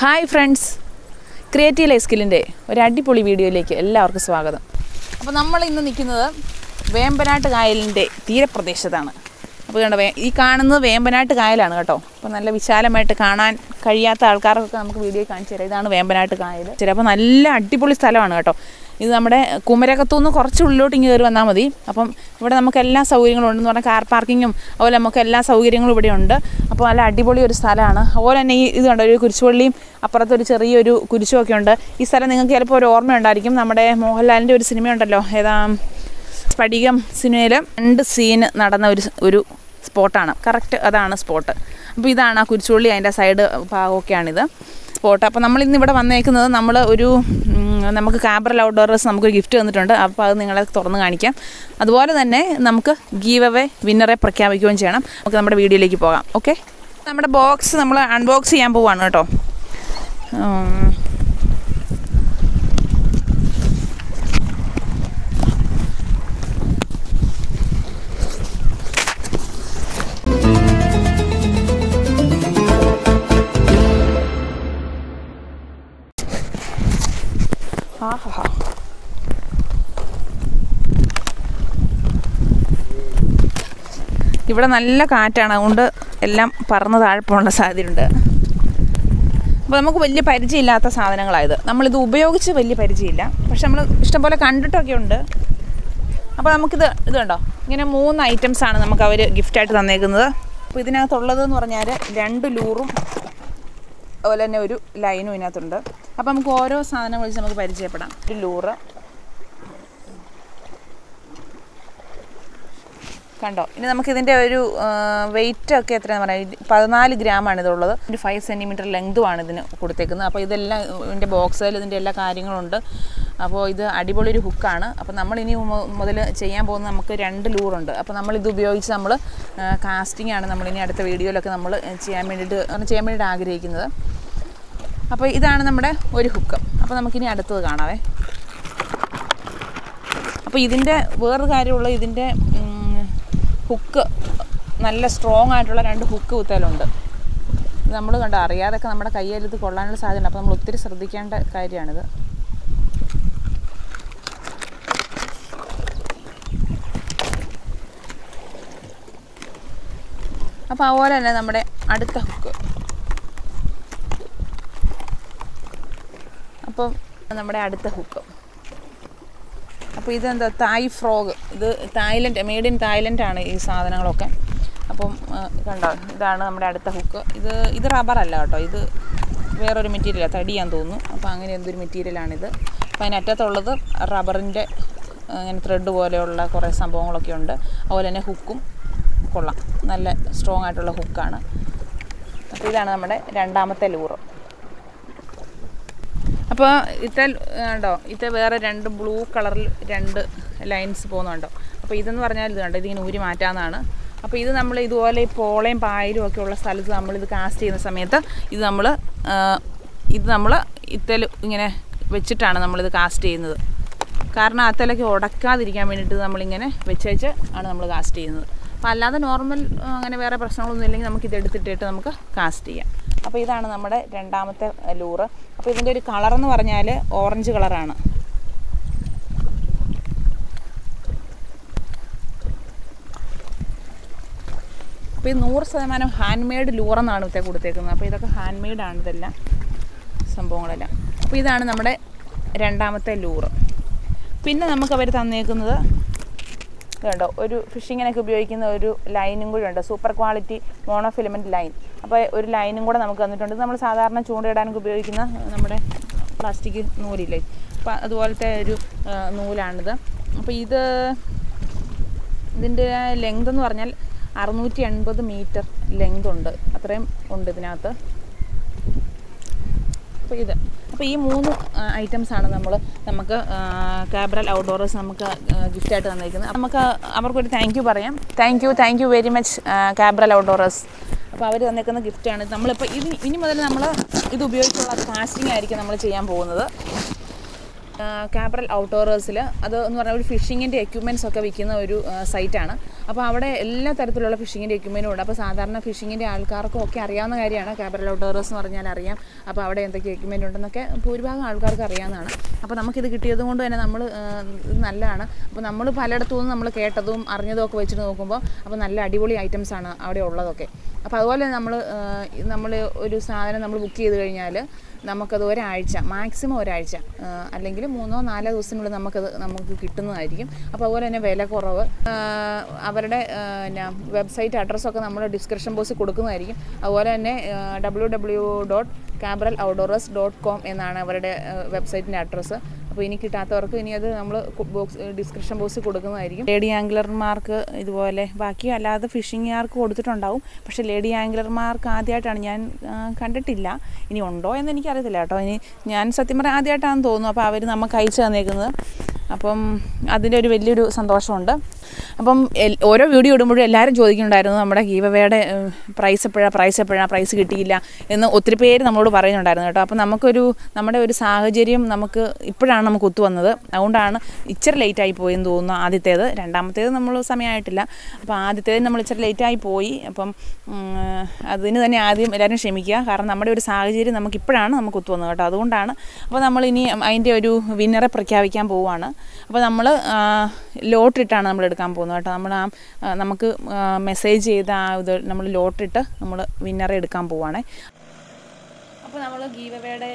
Hi friends creative life സ്കില്ലിന്റെ ഒരു അടിപൊളി വീഡിയോയിലേക്ക് എല്ലാവർക്കും സ്വാഗതം. അപ്പോൾ നമ്മൾ ഇന്ന് നിൽക്കുന്നത് വേമ്പനാട്ട് കായലിന്റെ തീരപ്രദേശത്താണ്. അപ്പോൾ കണ്ടോ ഈ കാണുന്നത് വേമ്പനാട്ട് കായലാണ് കേട്ടോ. അപ്പോൾ നല്ല വിശാലമായിട്ട് കാണാൻ കഴിയാത്ത ആൾക്കാർക്കൊക്കെ നമുക്ക് വീഡിയോ കാണിച്ചു തരാം. ഇതാണ് വേമ്പനാട്ട് കായൽ. ശരി അപ്പോൾ നല്ല അടിപൊളി സ്ഥലമാണ് കേട്ടോ. ഇത് നമ്മുടെ കുമരകത്തുനിന്ന് കുറച്ച് ഉള്ളിലോട്ട് ഇങ്ങ് കയറി വന്നാൽ മതി. അപ്പം ഇവിടെ നമുക്ക് എല്ലാ സൗകര്യങ്ങളും ഉണ്ടെന്ന് പറഞ്ഞാൽ കാർ പാർക്കിങ്ങും അതുപോലെ നമുക്ക് എല്ലാ സൗകര്യങ്ങളും ഇവിടെ ഉണ്ട്. അപ്പോൾ നല്ല അടിപൊളി ഒരു സ്ഥലമാണ്. അതുപോലെ തന്നെ ഈ ഇത് കണ്ടോ ഒരു കുരിശുപള്ളിയും അപ്പുറത്തൊരു ചെറിയൊരു കുരിശും ഒക്കെ ഉണ്ട്. ഈ സ്ഥലം നിങ്ങൾക്ക് ചിലപ്പോൾ ഒരു ഓർമ്മയുണ്ടായിരിക്കും നമ്മുടെ മോഹൻലാലിന്റെ ഒരു സിനിമയുണ്ടല്ലോ ഏതാ സ്ഫടികം സിനിമയിൽ രണ്ട് സീന് നടന്ന ഒരു ഒരു സ്പോട്ടാണ് കറക്റ്റ് അതാണ് സ്പോട്ട് അപ്പോൾ ഇതാണ് ആ കുരിശുപള്ളി അതിന്റെ സൈഡ് ഭാഗമൊക്കെയാണിത്. സ്പോട്ട് അപ്പോൾ നമ്മൾ ഇന്ന് ഇവിടെ വന്നേക്കുന്നത് നമ്മൾ ഒരു നമുക്ക് കാബ്രൽ ഔട്ട്ഡോർസ് നമുക്കൊരു ഗിഫ്റ്റ് തന്നിട്ടുണ്ട്. അപ്പോൾ അത് നിങ്ങളെ തുറന്ന് കാണിക്കാം. അതുപോലെ തന്നെ നമുക്ക് ഗീവ് അവേ വിന്നറെ പ്രഖ്യാപിക്കുകയും ചെയ്യണം. നമുക്ക് നമ്മുടെ വീഡിയോയിലേക്ക് പോകാം. ഓക്കെ? നമ്മുടെ ബോക്സ് നമ്മൾ അൺബോക്സ് ചെയ്യാൻ പോവാണ് കേട്ടോ. ഉം. ഇവിടെ നല്ല കാറ്റാണ്. അതുകൊണ്ട് എല്ലാം പറന്ന് താഴെ പോകാനുള്ള സാധ്യതയുണ്ട്. അപ്പോൾ നമുക്ക് വലിയ പരിചയമില്ലാത്ത സാധനങ്ങളായത്. നമ്മളിത് ഉപയോഗിച്ച് വലിയ പരിചയമില്ല. പക്ഷെ നമ്മൾ ഇഷ്ടംപോലെ കണ്ടിട്ടൊക്കെ ഉണ്ട്. അപ്പോൾ നമുക്കിത് ഇതുണ്ടോ? ഇങ്ങനെ മൂന്ന് ഐറ്റംസാണ് നമുക്ക് അവർ ഗിഫ്റ്റായിട്ട് തന്നേക്കുന്നത്. അപ്പോൾ ഇതിനകത്തുള്ളതെന്ന് പറഞ്ഞാൽ രണ്ട് ലൂറും അതുപോലെ തന്നെ ഒരു ലൈനും ഇതിനകത്തുണ്ട്. അപ്പോൾ നമുക്ക് ഓരോ സാധനം വിളിച്ച് നമുക്ക് പരിചയപ്പെടാം. ഒരു ലൂറ് കണ്ടോ? ഇനി നമുക്ക് ഇതിന്റെ ഒരു വെയിറ്റ് ഒക്കെ എത്രയാണെന്ന് പറയാം. പതിനാല് ഗ്രാമാണ് ഇതുള്ളത്. ഒരു ഫൈവ് സെന്റിമീറ്റർ ലെങ്തുമാണ് ഇതിന് കൊടുത്തേക്കുന്നത്. അപ്പോൾ ഇതെല്ലാം ഇതിന്റെ ബോക്സിൽ ഇതിന്റെ എല്ലാ കാര്യങ്ങളുണ്ട് അപ്പോൾ ഇത് അടിപൊളി ഒരു ഹുക്കാണ് അപ്പോൾ നമ്മൾ ഇനി മുതൽ ചെയ്യാൻ പോകുന്ന നമുക്ക് രണ്ട് ലൂറുണ്ട് അപ്പോൾ നമ്മൾ ഇത് ഉപയോഗിച്ച് നമ്മൾ കാസ്റ്റിംഗ് ആണ് നമ്മളിനി അടുത്ത വീഡിയോയിലൊക്കെ നമ്മൾ ചെയ്യാൻ വേണ്ടിയിട്ട് ചെയ്യാൻ വേണ്ടിയിട്ട് ആഗ്രഹിക്കുന്നത്. അപ്പോൾ ഇതാണ് നമ്മുടെ ഒരു ഹുക്ക് അപ്പോൾ നമുക്കിനി അടുത്തത് കാണാവേ. അപ്പോൾ ഇതിന്റെ വേറൊരു കാര്യമുള്ള ഇതിന്റെ ഹുക്ക് നല്ല സ്ട്രോങ് ആയിട്ടുള്ള രണ്ട് ഹുക്ക് കുത്തലുണ്ട്. നമ്മൾ കണ്ട അറിയാതൊക്കെ നമ്മുടെ കയ്യിൽ ഇത് കൊള്ളാനുള്ള സാധ്യതയുണ്ട്. അപ്പോൾ നമ്മൾ ഒത്തിരി ശ്രദ്ധിക്കേണ്ട കാര്യമാണിത്. അപ്പോൾ അതുപോലെ തന്നെ നമ്മുടെ അടുത്ത ഹുക്ക് അപ്പം നമ്മുടെ അടുത്ത ഹുക്ക് അപ്പോൾ ഇതെന്താ? തായ് ഫ്രോഗ് ഇത് തായ്ലൻഡ് മെയ്ഡ് ഇൻ തായ്ലൻഡ് ആണ് ഈ സാധനങ്ങളൊക്കെ. അപ്പം കണ്ടോ? ഇതാണ് നമ്മുടെ അടുത്ത ഹുക്ക് ഇത് ഇത് റബ്ബറല്ല കേട്ടോ. ഇത് വേറൊരു മെറ്റീരിയലാണ് തടിയാന്ന് തോന്നുന്നു. അപ്പോൾ അങ്ങനെ എന്തൊരു മെറ്റീരിയലാണിത് അപ്പോൾ അതിനറ്റത്തുള്ളത് റബ്ബറിന്റെ അങ്ങനെ ത്രെഡ് പോലെയുള്ള കുറേ സംഭവങ്ങളൊക്കെ ഉണ്ട്. അതുപോലെ തന്നെ ഹുക്കും കൊള്ളാം. നല്ല സ്ട്രോങ് ആയിട്ടുള്ള ഹുക്കാണ് അപ്പോൾ ഇതാണ് നമ്മുടെ രണ്ടാമത്തെ ലൂറ് അപ്പോൾ ഇത്ത കണ്ടോ? ഇത്ത വേറെ രണ്ട് ബ്ലൂ കളറിൽ രണ്ട് ലൈൻസ് പോകുന്നുണ്ടോ? അപ്പോൾ ഇതെന്ന് പറഞ്ഞാൽ ഇത് കണ്ടോ? ഇതിങ്ങനെ ഊരി മാറ്റാമെന്നാണ് അപ്പോൾ ഇത് നമ്മൾ ഇതുപോലെ ഈ പോളയും പായലും ഒക്കെ ഉള്ള സ്ഥലത്ത് ഇത് കാസ്റ്റ് ചെയ്യുന്ന സമയത്ത് ഇത് നമ്മൾ ഇത് നമ്മൾ ഇത്തൽ ഇങ്ങനെ വെച്ചിട്ടാണ് നമ്മളിത് കാസ്റ്റ് ചെയ്യുന്നത്. കാരണം ആ തലയ്ക്ക് ഉടക്കാതിരിക്കാൻ വേണ്ടിയിട്ട് നമ്മളിങ്ങനെ വെച്ചേച്ച് ആണ് നമ്മൾ കാസ്റ്റ് ചെയ്യുന്നത്. അപ്പോൾ അല്ലാതെ നോർമൽ അങ്ങനെ വേറെ പ്രശ്നങ്ങളൊന്നും ഇല്ലെങ്കിൽ നമുക്ക് ഇത് എടുത്തിട്ടിട്ട് നമുക്ക് കാസ്റ്റ് ചെയ്യാം. അപ്പോൾ ഇതാണ് നമ്മുടെ രണ്ടാമത്തെ ലൂറ് അപ്പോൾ ഇതിന്റെ ഒരു കളർ എന്ന് പറഞ്ഞാൽ ഓറഞ്ച് കളറാണ് അപ്പോൾ ഈ നൂറ് ശതമാനം ഹാൻഡ് മെയ്ഡ് ലൂറെന്നാണ് ഇത്തെ കൊടുത്തേക്കുന്നത്. അപ്പോൾ ഇതൊക്കെ ഹാൻഡ് മെയ്ഡാണ് ഇതെല്ലാം സംഭവങ്ങളെല്ലാം. അപ്പോൾ ഇതാണ് നമ്മുടെ രണ്ടാമത്തെ ലൂറ് പിന്നെ നമുക്ക് അവർ തന്നേക്കുന്നത് ഇത് കണ്ടോ ഒരു ഫിഷിങ്ങിനൊക്കെ ഉപയോഗിക്കുന്ന ഒരു ലൈനും കൂടി ഉണ്ട്. Super quality monofilament line അപ്പോൾ ഒരു ലൈനും കൂടെ നമുക്ക് തന്നിട്ടുണ്ട്. നമ്മൾ സാധാരണ ചൂണ്ടയിടാനൊക്കെ ഉപയോഗിക്കുന്ന നമ്മുടെ പ്ലാസ്റ്റിക് നൂലില്ലേ? അപ്പോൾ അതുപോലത്തെ ഒരു നൂലാണിത്. അപ്പോൾ ഇത് ഇതിന്റെ ലെങ്ത് എന്ന് പറഞ്ഞാൽ അറുന്നൂറ്റി എൺപത് മീറ്റർ ലെങ്ത് ഉണ്ട്. അത്രയും ഉണ്ട് ഇതിനകത്ത്. അപ്പോൾ ഇത്. അപ്പോൾ ഈ മൂന്ന് ഐറ്റംസ് ആണ് നമ്മൾ നമുക്ക് കാബ്രൽ ഔട്ട്ഡോറേഴ്സ് നമുക്ക് ഗിഫ്റ്റ് ആയിട്ട് തന്നിരിക്കുന്നത്. നമുക്ക് അവർക്കൊരു താങ്ക് യു പറയാം. Thank you thank you very much Cabral Outdoors അപ്പോൾ അവർ തന്നേക്കുന്ന ഗിഫ്റ്റാണ് നമ്മളിപ്പോൾ ഇനി ഇനി മുതൽ നമ്മൾ ഇത് ഉപയോഗിച്ചുള്ള കാസ്റ്റിംഗ് ആയിരിക്കും നമ്മൾ ചെയ്യാൻ പോകുന്നത്. കാപ്രൽ ഔട്ട്ഡോറേഴ്സിൽ അത് എന്ന് പറഞ്ഞാൽ ഒരു ഫിഷിങ്ങിന്റെ എക്യുപ്മെന്റ്സ് ഒക്കെ വിൽക്കുന്ന ഒരു സൈറ്റാണ് അപ്പോൾ അവിടെ എല്ലാ തരത്തിലുള്ള ഫിഷിങ്ങിന്റെ എക്യുപ്മെന്റും ഉണ്ട്. അപ്പോൾ സാധാരണ ഫിഷിങ്ങിന്റെ ആൾക്കാർക്കും ഒക്കെ അറിയാവുന്ന കാര്യമാണ് കാപ്രൽ ഔട്ട്ഡോറേഴ്സ് എന്ന് പറഞ്ഞാൽ അറിയാം. അപ്പോൾ അവിടെ എന്തൊക്കെ എക്യുപ്മെന്റ് ഉണ്ടെന്നൊക്കെ ഭൂരിഭാഗം ആൾക്കാർക്ക് അറിയാവുന്നതാണ്. അപ്പോൾ നമുക്കിത് കിട്ടിയത് കൊണ്ട് തന്നെ നമ്മൾ നല്ലതാണ്. അപ്പോൾ നമ്മൾ പലയിടത്തു നിന്ന് നമ്മൾ കേട്ടതും അറിഞ്ഞതും ഒക്കെ വെച്ചിട്ട് നോക്കുമ്പോൾ അപ്പോൾ നല്ല അടിപൊളി ഐറ്റംസ് ആണ് അവിടെ ഉള്ളതൊക്കെ. അപ്പോൾ അതുപോലെ നമ്മൾ നമ്മൾ ഒരു സാധനം നമ്മൾ ബുക്ക് ചെയ്ത് കഴിഞ്ഞാൽ നമുക്കത് ഒരാഴ്ച മാക്സിമം ഒരാഴ്ച അല്ലെങ്കിൽ മൂന്നോ നാലോ ദിവസത്തിനുള്ളിൽ നമുക്കത് നമുക്ക് കിട്ടുന്നതായിരിക്കും. അപ്പോൾ അതുപോലെ തന്നെ വില കുറവ് അവരുടെ പിന്നെ വെബ്സൈറ്റ് അഡ്രസ്സൊക്കെ നമ്മൾ ഡിസ്ക്രിപ്ഷൻ ബോക്സിൽ കൊടുക്കുന്നതായിരിക്കും. അതുപോലെ തന്നെ W W dot Cabral Outdoors dot com എന്നാണ് അവരുടെ വെബ്സൈറ്റിന്റെ അഡ്രസ്സ് അപ്പോൾ ഇനി കിട്ടാത്തവർക്ക് ഇനി അത് നമ്മൾ ബോക്സ് ഡിസ്ക്രിപ്ഷൻ ബോക്സിൽ കൊടുക്കുന്നതായിരിക്കും. ലേഡി ആംഗ്ലർമാർക്ക് ഇതുപോലെ ബാക്കി അല്ലാതെ ഫിഷിങ്ങുകാർക്ക് കൊടുത്തിട്ടുണ്ടാവും. പക്ഷേ ലേഡി ആംഗ്ലർമാർക്ക് ആദ്യമായിട്ടാണ് ഞാൻ കണ്ടിട്ടില്ല. ഇനി ഉണ്ടോ എന്ന് എനിക്കറിയത്തില്ല കേട്ടോ. ഇനി ഞാൻ സത്യം പറഞ്ഞാൽ ആദ്യമായിട്ടാണെന്ന് തോന്നുന്നു. അപ്പോൾ അവർ നമുക്ക് അയച്ചു തന്നേക്കുന്നത്. അപ്പം അതിന്റെ ഒരു വലിയൊരു സന്തോഷമുണ്ട്. അപ്പം ഓരോ വീഡിയോ ഇടുമ്പോഴും എല്ലാവരും ചോദിക്കുന്നുണ്ടായിരുന്നു നമ്മുടെ ഗീവവയുടെ പ്രൈസ് എപ്പോഴാണ് പ്രൈസ് എപ്പോഴാണ് പ്രൈസ് കിട്ടിയില്ല? എന്ന് ഒത്തിരി പേര് നമ്മളോട് പറയുന്നുണ്ടായിരുന്നു കേട്ടോ. അപ്പം നമുക്കൊരു നമ്മുടെ ഒരു സാഹചര്യം നമുക്ക് ഇപ്പോഴാണ് നമുക്ക് ഒത്തുവന്നത് അതുകൊണ്ടാണ് ഇച്ചിരി ലേറ്റായി പോയെന്ന് തോന്നുന്നു ആദ്യത്തേത്. രണ്ടാമത്തേത് നമ്മൾ സമയമായിട്ടില്ല. അപ്പോൾ ആദ്യത്തേത് നമ്മൾ ഇച്ചിരി ലേറ്റായി പോയി. അപ്പം അതിന് തന്നെ ആദ്യം എല്ലാവരും ക്ഷമിക്കുക. കാരണം നമ്മുടെ ഒരു സാഹചര്യം നമുക്ക് ഇപ്പോഴാണ് നമുക്ക് ഒത്തുവന്നത് കേട്ടോ. അതുകൊണ്ടാണ്. അപ്പോൾ നമ്മളിനി അതിന്റെ ഒരു വിന്നറെ പ്രഖ്യാപിക്കാൻ പോവുകയാണ്. അപ്പോൾ നമ്മൾ ലോട്ടിട്ടാണ് നമ്മൾ എടുക്കാൻ പോകുന്നത് കേട്ടോ. നമ്മൾ ആ നമുക്ക് മെസ്സേജ് ചെയ്ത ആ ഇത് നമ്മൾ ലോട്ടിട്ട് നമ്മൾ വിന്നറെ എടുക്കാൻ പോവുകയാണേ അപ്പോൾ നമ്മൾ ഗീവവയുടെ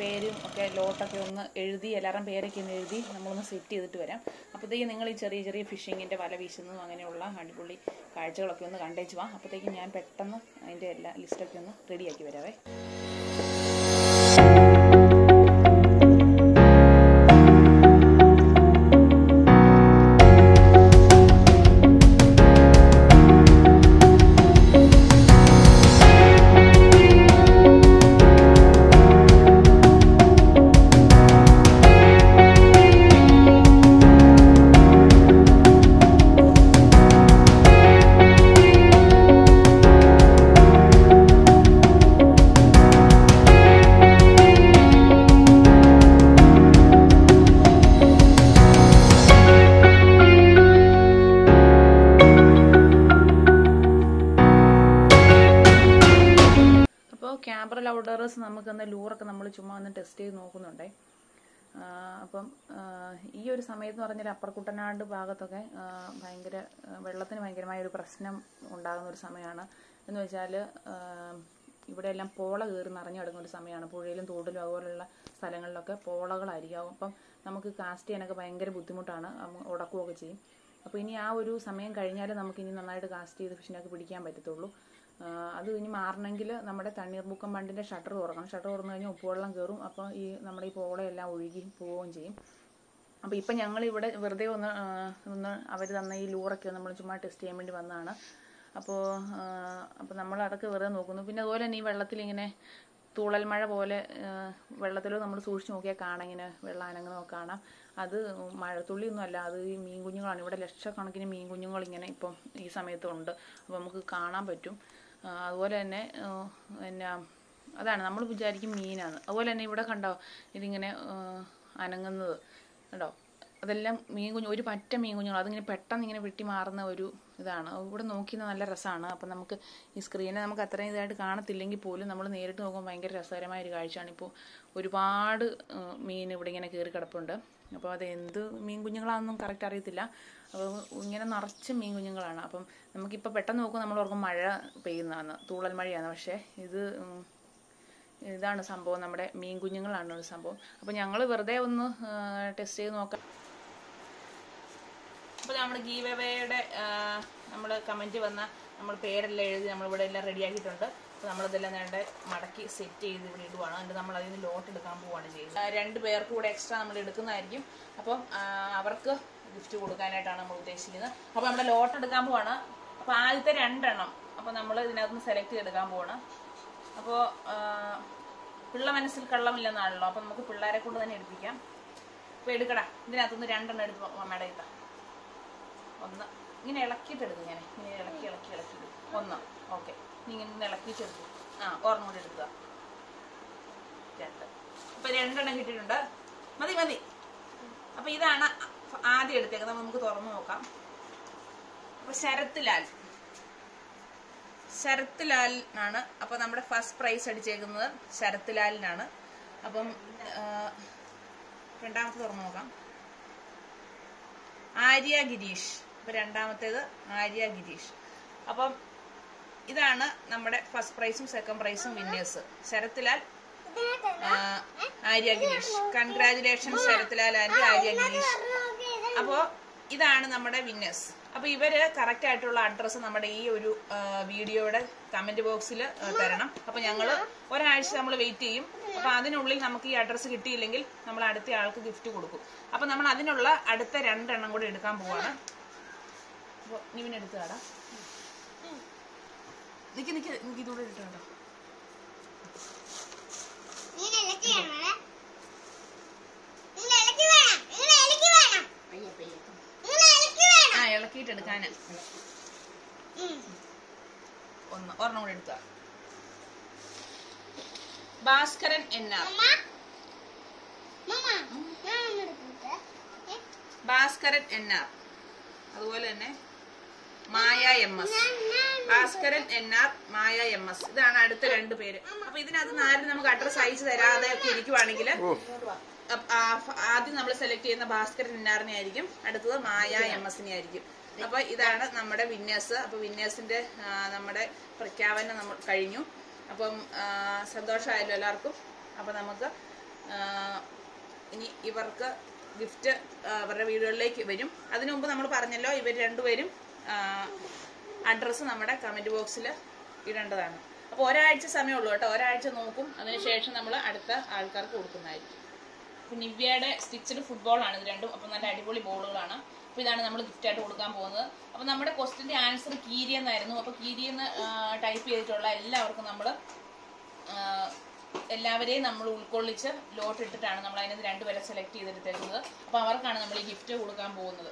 പേരും ഒക്കെ ലോട്ടൊക്കെ ഒന്ന് എഴുതി എല്ലാവരും പേരൊക്കെ ഒന്ന് എഴുതി നമ്മളൊന്ന് സെറ്റ് ചെയ്തിട്ട് വരാം. അപ്പോഴത്തേക്കും നിങ്ങൾ ഈ ചെറിയ ചെറിയ ഫിഷിങ്ങിന്റെ വല വീശുന്നതും അങ്ങനെയുള്ള അടിപൊളി കാഴ്ചകളൊക്കെ ഒന്ന് കണ്ടേച്ച് വാ. അപ്പോഴത്തേക്കും ഞാൻ പെട്ടെന്ന് അതിന്റെ എല്ലാ ലിസ്റ്റൊക്കെ ഒന്ന് റെഡിയാക്കി വരാവേ. ലൗഡേഴ്സ് നമുക്കൊന്ന് ലൂറൊക്കെ നമ്മൾ ചുമ്മാ ഒന്ന് ടെസ്റ്റ് ചെയ്ത് നോക്കുന്നുണ്ടേ. അപ്പം ഈ ഒരു സമയത്ത് പറഞ്ഞാൽ അപ്പർക്കുട്ടനാട് ഭാഗത്തൊക്കെ ഭയങ്കര വെള്ളത്തിന് ഭയങ്കരമായ ഒരു പ്രശ്നം ഉണ്ടാകുന്ന ഒരു സമയമാണ് എന്ന് വെച്ചാൽ ഇവിടെ എല്ലാം പോള കയറി നിറഞ്ഞു കിടക്കുന്ന ഒരു സമയമാണ് പുഴയിലും തോടിലും അതുപോലുള്ള സ്ഥലങ്ങളിലൊക്കെ പോളകളായിരിക്കും. അപ്പം നമുക്ക് കാസ്റ്റ് ചെയ്യാനൊക്കെ ഭയങ്കര ബുദ്ധിമുട്ടാണ്. ഉടക്കുകയൊക്കെ ചെയ്യും. അപ്പോൾ ഇനി ആ ഒരു സമയം കഴിഞ്ഞാൽ നമുക്ക് ഇനി നന്നായിട്ട് കാസ്റ്റ് ചെയ്ത് ഫിഷിനൊക്കെ പിടിക്കാൻ പറ്റത്തുള്ളൂ. അത് ഇനി മാറണമെങ്കിൽ നമ്മുടെ തണ്ണീർമുക്കം ബണ്ടിന്റെ ഷട്ടർ തുറക്കണം. ഷട്ടർ തുറന്നു കഴിഞ്ഞാൽ ഉപ്പുവെള്ളം കയറും. അപ്പോൾ ഈ നമ്മുടെ ഈ പോളയെല്ലാം ഒഴുകി പോവുകയും ചെയ്യും. അപ്പോൾ ഇപ്പം ഞങ്ങൾ ഇവിടെ വെറുതെ ഒന്ന് ഒന്ന് അവർ തന്ന ഈ ലൂറൊക്കെ നമ്മൾ ചുമ്മാ ടെസ്റ്റ് ചെയ്യാൻ വേണ്ടി വന്നതാണ്. അപ്പോൾ അപ്പോൾ നമ്മൾ അതൊക്കെ വെറുതെ നോക്കുന്നു. പിന്നെ അതുപോലെ തന്നെ ഈ വെള്ളത്തിൽ ഇങ്ങനെ തൂളൽ മഴ പോലെ വെള്ളത്തിൽ നമ്മൾ സൂക്ഷിച്ച് നോക്കിയാൽ കാണാം. ഇങ്ങനെ വെള്ളം കാണാം. അത് മഴത്തുള്ളിയൊന്നും അല്ല. അത് ഈ മീൻ കുഞ്ഞുങ്ങളാണ് ഇവിടെ ലക്ഷക്കണക്കിന് മീൻ കുഞ്ഞുങ്ങൾ ഇങ്ങനെ ഇപ്പം ഈ സമയത്തുണ്ട് അപ്പോൾ നമുക്ക് കാണാൻ പറ്റും. അതുപോലെ തന്നെ പിന്നെ അതാണ് നമ്മൾ വിചാരിക്കും മീനാണ്. അതുപോലെ തന്നെ ഇവിടെ കണ്ടോ ഇതിങ്ങനെ അനങ്ങുന്നത്. കണ്ടോ? അതെല്ലാം മീൻ കുഞ്ഞു ഒരു പറ്റ മീൻ കുഞ്ഞുങ്ങൾ അതിങ്ങനെ പെട്ടെന്ന് ഇങ്ങനെ വെട്ടി മാറുന്ന ഒരു ഇതാണ്. ഇവിടെ നോക്കിയത് നല്ല രസമാണ്. അപ്പം നമുക്ക് ഈ സ്ക്രീനെ നമുക്ക് അത്രയും ഇതായിട്ട് കാണത്തില്ലെങ്കിൽ പോലും നമ്മൾ നേരിട്ട് നോക്കുമ്പോൾ ഭയങ്കര രസകരമായ ഒരു കാഴ്ചയാണ്. ഇപ്പോൾ ഒരുപാട് മീൻ ഇവിടെ ഇങ്ങനെ കയറി കിടപ്പുണ്ട്. അപ്പോൾ അത് എന്ത് മീൻ കുഞ്ഞുങ്ങളാണെന്നും കറക്റ്റ് അറിയത്തില്ല. അപ്പോൾ ഇങ്ങനെ നിറച്ച് മീൻ കുഞ്ഞുങ്ങളാണ്. അപ്പം നമുക്കിപ്പോൾ പെട്ടെന്ന് നോക്കും നമ്മൾ ഓർക്കും മഴ പെയ്യുന്നതാണ് തൂളൽ മഴയാണ്. പക്ഷേ ഇത് ഇതാണ് സംഭവം. നമ്മുടെ മീൻ കുഞ്ഞുങ്ങളാണ് ഒരു സംഭവം. അപ്പോൾ ഞങ്ങൾ വെറുതെ ഒന്ന് ടെസ്റ്റ് ചെയ്ത് നോക്കാം. അപ്പോൾ നമ്മുടെ ഗീവവേയുടെ നമ്മൾ കമന്റ് വന്ന നമ്മൾ പേരെല്ലാം എഴുതി നമ്മളിവിടെ എല്ലാം റെഡിയാക്കിയിട്ടുണ്ട്. അപ്പോൾ നമ്മളിതെല്ലാം നേരെ മടക്കി സെറ്റ് ചെയ്ത് ഇവിടെ ഇടുവാണ്. എന്നിട്ട് നമ്മൾ അതിൽ നിന്ന് ലോട്ട് എടുക്കാൻ പോവുകയാണ് ചെയ്യുന്നത്. രണ്ട് പേർക്ക് കൂടെ എക്സ്ട്രാ നമ്മൾ എടുക്കുന്നതായിരിക്കും. അപ്പം അവർക്ക് ഗിഫ്റ്റ് കൊടുക്കാനായിട്ടാണ് നമ്മൾ ഉദ്ദേശിക്കുന്നത്. അപ്പോൾ നമ്മുടെ ലോട്ട് എടുക്കാൻ പോവാണ്. അപ്പോൾ ആദ്യത്തെ രണ്ടെണ്ണം അപ്പോൾ നമ്മൾ ഇതിനകത്ത് സെലക്ട് ചെയ്തെടുക്കാൻ പോവാണ്. അപ്പോൾ പിള്ള മനസ്സിൽ കള്ളമില്ലെന്നാണല്ലോ. അപ്പോൾ നമുക്ക് പിള്ളേരെ കൊണ്ട് തന്നെ എടുപ്പിക്കാം. അപ്പോൾ എടുക്കടാ. ഇതിനകത്തുനിന്ന് രണ്ടെണ്ണം എടുത്ത് മേടയിട്ടാ ഒന്ന്. ഇങ്ങനെ ഇളക്കിയിട്ടെടുക്കും ഇങ്ങനെ. ഇങ്ങനെ ഇളക്കി ഇളക്കി ഇളക്കി ഒന്ന്. ഓക്കെ. ഇങ്ങനെ ഇളക്കിയിട്ടെടുക്കും. ഇളക്കിയിട്ട് ആ ഓർമ്മ കൂടി എടുക്കുക. രണ്ട്. അപ്പൊ രണ്ടെണ്ണം കിട്ടിയിട്ടുണ്ട്. മതി മതി. അപ്പൊ ഇതാണ് ആദ്യം എടുത്തേക്കുന്നത്. നമുക്ക് തുറന്നു നോക്കാം. അപ്പൊ ശരത് ലാൽ ശരത് ലാലിനാണ് അപ്പൊ നമ്മുടെ ഫസ്റ്റ് പ്രൈസ് അടിച്ചേക്കുന്നത് ശരത് ലാലിനാണ് അപ്പം രണ്ടാമത്തെ തുറന്നു നോക്കാം. ആര്യ ഗിരീഷ്. അപ്പൊ രണ്ടാമത്തേത് ആര്യ ഗിരീഷ്. അപ്പം ഇതാണ് നമ്മുടെ ഫസ്റ്റ് പ്രൈസും സെക്കൻഡ് പ്രൈസും winners Sarathlal Arya Girish. Congratulation Sarathlal and Arya Girish. അപ്പോൾ ഇതാണ് നമ്മുടെ വിന്നേഴ്സ് അപ്പോൾ ഇവർ കറക്റ്റ് ആയിട്ടുള്ള അഡ്രസ്സ് നമ്മുടെ ഈ ഒരു വീഡിയോയുടെ കമന്റ് ബോക്സിൽ തരണം. അപ്പോൾ ഞങ്ങൾ ഒരാഴ്ച നമ്മൾ വെയിറ്റ് ചെയ്യും. അപ്പോൾ അതിനുള്ളിൽ നമുക്ക് ഈ അഡ്രസ്സ് കിട്ടിയില്ലെങ്കിൽ നമ്മൾ അടുത്ത ആൾക്ക് ഗിഫ്റ്റ് കൊടുക്കും. അപ്പോൾ നമ്മൾ അതിനുള്ള അടുത്ത രണ്ടെണ്ണം കൂടി എടുക്കാൻ പോവാണ്. അപ്പൊ നിവിനെടുത്ത് കാടാ നിക്ക് നിക്ക് നിക്ക് ഇതുകൂടെ ഇട്ടോ. ആ ഇളക്കിയിട്ട് എടുക്കാന് ഒന്ന് ഒരെണ്ണം കൂടെ എടുക്കുക ഭാസ്കരൻ എന്നാർ ഭാസ്കരൻ എന്നാർ അതുപോലെ തന്നെ Maya M S. Bhaskaran N R Maya M S. ഇതാണ് അടുത്ത രണ്ട് പേര്. അപ്പൊ ഇതിനകത്ത് നാല് നമുക്ക് അഡ്രസ് അയച്ചു തരാതെ ഒക്കെ ഇരിക്കുവാണെങ്കിൽ ആദ്യം നമ്മൾ സെലക്ട് ചെയ്യുന്ന ഭാസ്കരൻ എൻ ആറിനെ ആയിരിക്കും അടുത്തത് മായ എം എസിനെ ആയിരിക്കും. അപ്പൊ ഇതാണ് നമ്മുടെ വിന്നേഴ്സ്. അപ്പൊ വിന്നേഴ്സിന്റെ നമ്മുടെ പ്രഖ്യാപനം നമ്മൾ കഴിഞ്ഞു. അപ്പം സന്തോഷമായല്ലോ എല്ലാവർക്കും. അപ്പൊ നമുക്ക് ഇനി ഇവർക്ക് ഗിഫ്റ്റ് അവരുടെ വീടുകളിലേക്ക് വരും. അതിനു മുമ്പ് നമ്മൾ പറഞ്ഞല്ലോ ഇവർ രണ്ടുപേരും അഡ്രസ്സ് നമ്മുടെ കമന്റ് ബോക്സിൽ ഇടേണ്ടതാണ്. അപ്പോൾ ഒരാഴ്ച സമയമുള്ളൂ കേട്ടോ. ഒരാഴ്ച നോക്കും. അതിനുശേഷം നമ്മൾ അടുത്ത ആൾക്കാർക്ക് കൊടുക്കുന്നതായിരിക്കും. അപ്പോൾ നിവ്യയുടെ സ്റ്റിച്ചഡ് ഫുട്ബോളാണ് ഇത് രണ്ടും. അപ്പോൾ നല്ല അടിപൊളി ബോളുകളാണ് അപ്പോൾ ഇതാണ് നമ്മൾ ഗിഫ്റ്റ് ആയിട്ട് കൊടുക്കാൻ പോകുന്നത്. അപ്പോൾ നമ്മുടെ ക്വസ്റ്റിന്റെ ആൻസർ കീരി എന്നായിരുന്നു. അപ്പോൾ കീരി എന്ന് ടൈപ്പ് ചെയ്തിട്ടുള്ള എല്ലാവർക്കും നമ്മൾ എല്ലാവരെയും നമ്മൾ ഉൾക്കൊള്ളിച്ച് ലോട്ട് ഇട്ടിട്ടാണ് നമ്മൾ അതിനകത്ത് രണ്ടുപേരെ സെലക്ട് ചെയ്തെടുത്തേക്കുന്നത് അപ്പോൾ അവർക്കാണ് നമ്മൾ ഈ ഗിഫ്റ്റ് കൊടുക്കാൻ പോകുന്നത്.